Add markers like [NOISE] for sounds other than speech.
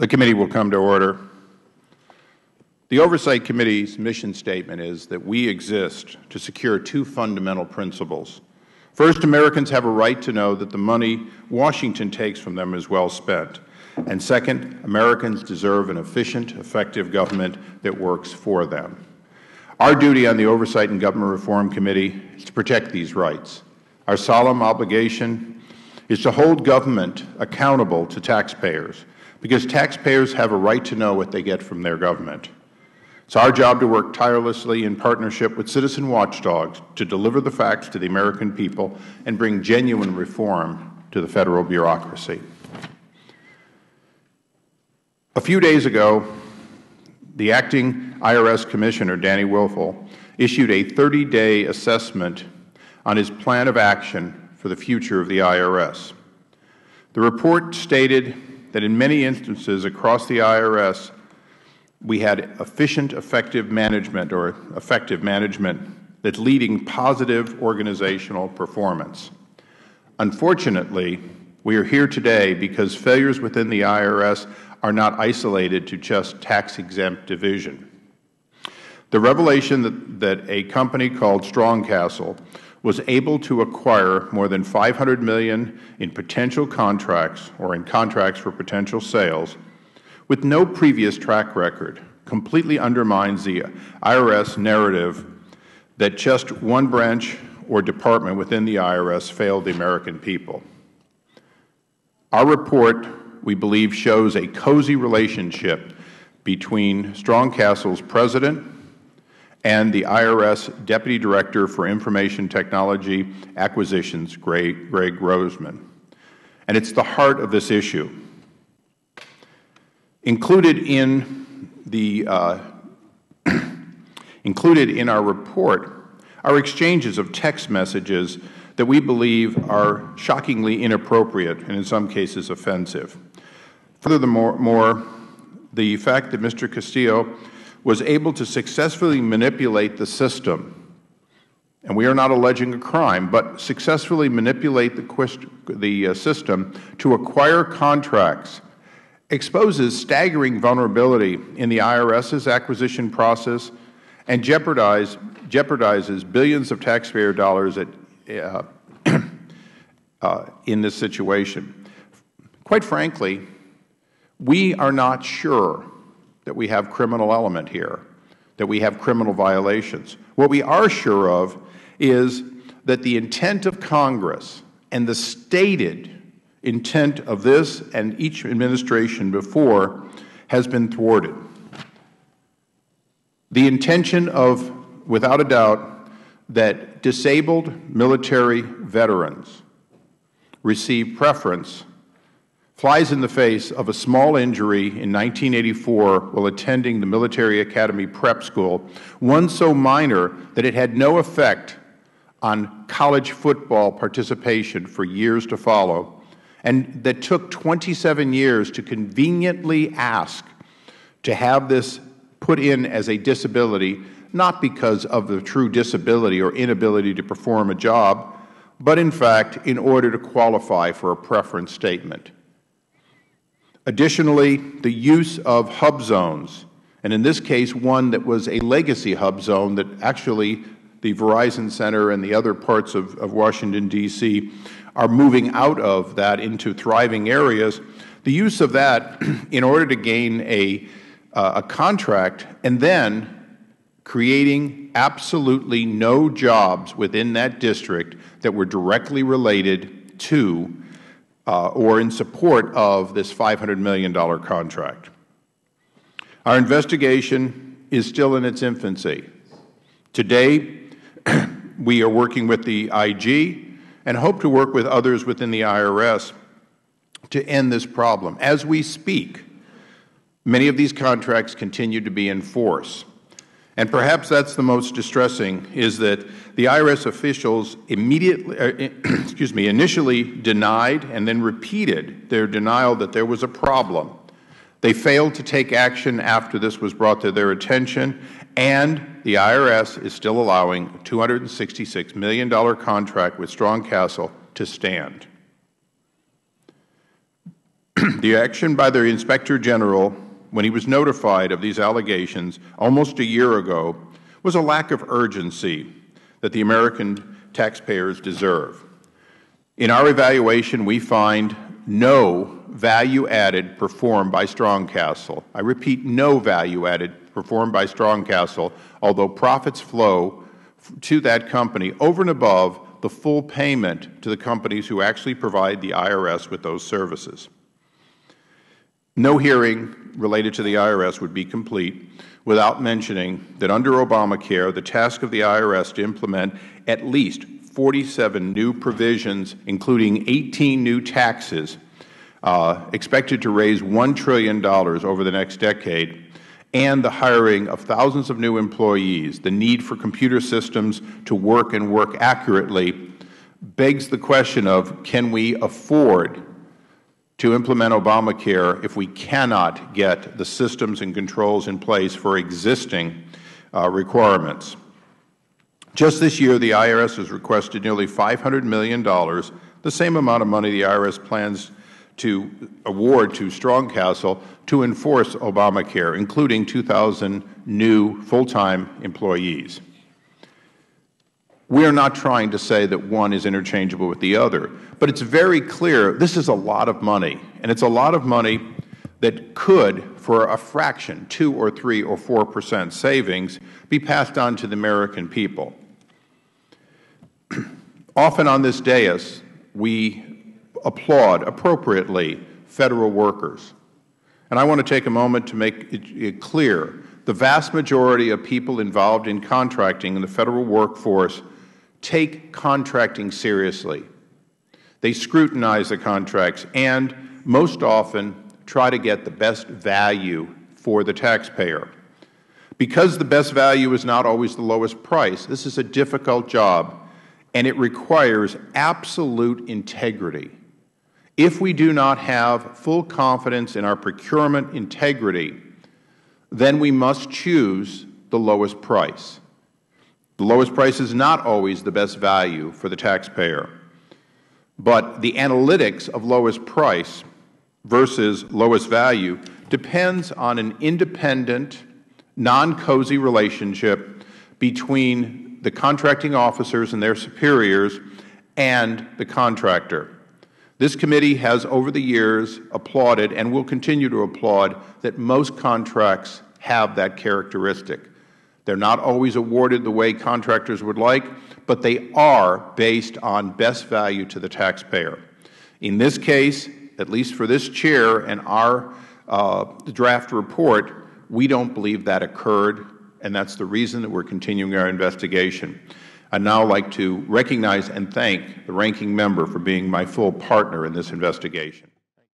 The committee will come to order. The Oversight Committee's mission statement is that we exist to secure two fundamental principles. First, Americans have a right to know that the money Washington takes from them is well spent. And second, Americans deserve an efficient, effective government that works for them. Our duty on the Oversight and Government Reform Committee is to protect these rights. Our solemn obligation is to hold government accountable to taxpayers, because taxpayers have a right to know what they get from their government. It is our job to work tirelessly in partnership with citizen watchdogs to deliver the facts to the American people and bring genuine reform to the Federal bureaucracy. A few days ago, the Acting IRS Commissioner, Danny Werfel, issued a 30-day assessment on his plan of action for the future of the IRS. The report stated that in many instances across the IRS, we had efficient, effective management or effective management that's leading positive organizational performance. Unfortunately, we are here today because failures within the IRS are not isolated to just tax-exempt division. The revelation that, that a company called Strong Castle was able to acquire more than 500 million in potential contracts or in contracts for potential sales with no previous track record completely undermines the IRS narrative that just one branch or department within the IRS failed the American people. Our report, we believe, shows a cozy relationship between Strong Castle's President and the IRS Deputy Director for Information Technology Acquisitions, Greg, Greg Roseman. And it is the heart of this issue. Included in the uh, [CLEARS THROAT] included in our report are exchanges of text messages that we believe are shockingly inappropriate and in some cases offensive. Furthermore, the fact that Mr. Castillo was able to successfully manipulate the system, and we are not alleging a crime, but successfully manipulate the, the uh, system to acquire contracts exposes staggering vulnerability in the IRS's acquisition process and jeopardize, jeopardizes billions of taxpayer dollars at, uh, [CLEARS THROAT] uh, in this situation. Quite frankly, we are not sure that we have criminal element here, that we have criminal violations. What we are sure of is that the intent of Congress and the stated intent of this and each administration before has been thwarted. The intention of, without a doubt, that disabled military veterans receive preference flies in the face of a small injury in 1984 while attending the Military Academy Prep School, one so minor that it had no effect on college football participation for years to follow, and that took 27 years to conveniently ask to have this put in as a disability, not because of the true disability or inability to perform a job, but in fact in order to qualify for a preference statement. Additionally, the use of hub zones, and in this case one that was a legacy hub zone that actually the Verizon Center and the other parts of, of Washington, D.C. are moving out of that into thriving areas. The use of that [CLEARS THROAT] in order to gain a, uh, a contract and then creating absolutely no jobs within that district that were directly related to Uh, or in support of this $500 million contract. Our investigation is still in its infancy. Today, [CLEARS THROAT] we are working with the IG and hope to work with others within the IRS to end this problem. As we speak, many of these contracts continue to be in force. And perhaps that's the most distressing, is that the IRS officials immediately, uh, [CLEARS THROAT] excuse me, initially denied and then repeated their denial that there was a problem. They failed to take action after this was brought to their attention, and the IRS is still allowing a $266 million contract with Strong Castle to stand. [CLEARS THROAT] the action by the Inspector General when he was notified of these allegations almost a year ago was a lack of urgency that the American taxpayers deserve. In our evaluation, we find no value added performed by Strong Castle. I repeat, no value added performed by Strong Castle, although profits flow to that company over and above the full payment to the companies who actually provide the IRS with those services. No hearing related to the IRS would be complete without mentioning that under Obamacare, the task of the IRS to implement at least 47 new provisions, including 18 new taxes, uh, expected to raise $1 trillion over the next decade, and the hiring of thousands of new employees, the need for computer systems to work and work accurately, begs the question of can we afford to implement Obamacare if we cannot get the systems and controls in place for existing uh, requirements. Just this year, the IRS has requested nearly $500 million, the same amount of money the IRS plans to award to Strong Castle to enforce Obamacare, including 2,000 new full-time employees. We are not trying to say that one is interchangeable with the other, but it is very clear this is a lot of money, and it is a lot of money that could, for a fraction, 2 or 3 or 4 percent savings, be passed on to the American people. [CLEARS THROAT] Often on this dais, we applaud appropriately Federal workers. And I want to take a moment to make it clear the vast majority of people involved in contracting in the Federal workforce take contracting seriously. They scrutinize the contracts and, most often, try to get the best value for the taxpayer. Because the best value is not always the lowest price, this is a difficult job, and it requires absolute integrity. If we do not have full confidence in our procurement integrity, then we must choose the lowest price. The lowest price is not always the best value for the taxpayer. But the analytics of lowest price versus lowest value depends on an independent, non-cozy relationship between the contracting officers and their superiors and the contractor. This committee has over the years applauded and will continue to applaud that most contracts have that characteristic. They are not always awarded the way contractors would like, but they are based on best value to the taxpayer. In this case, at least for this Chair and our uh, draft report, we don't believe that occurred, and that is the reason that we are continuing our investigation. I would now like to recognize and thank the Ranking Member for being my full partner in this investigation.